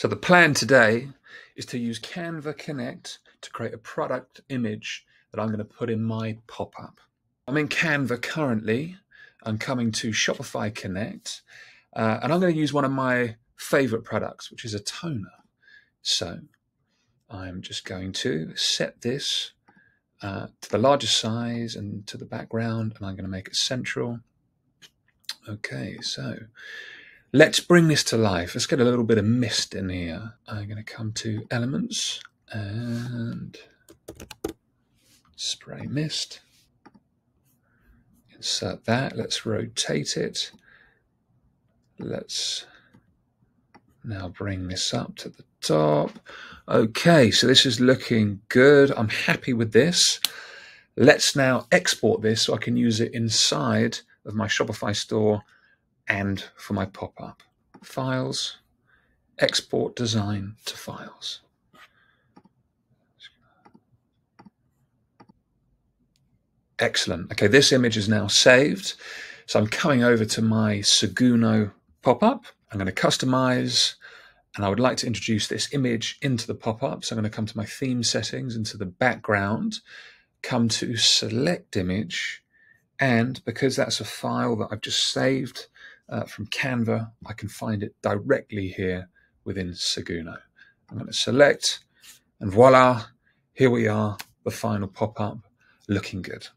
So the plan today is to use Canva Connect to create a product image that I'm going to put in my pop-up. I'm in Canva currently. I'm coming to Shopify Connect, uh, and I'm going to use one of my favorite products, which is a toner. So I'm just going to set this uh, to the largest size and to the background, and I'm going to make it central. Okay, so let's bring this to life. Let's get a little bit of mist in here. I'm going to come to elements and spray mist. Insert that. Let's rotate it. Let's now bring this up to the top. Okay, so this is looking good. I'm happy with this. Let's now export this so I can use it inside of my Shopify store and for my pop-up. Files, export design to files. Excellent. Okay, this image is now saved. So I'm coming over to my Seguno pop-up. I'm going to customize and I would like to introduce this image into the pop-up. So I'm going to come to my theme settings, into the background, come to select image, and because that's a file that I've just saved uh, from Canva, I can find it directly here within Seguno. I'm going to select, and voila, here we are, the final pop-up looking good.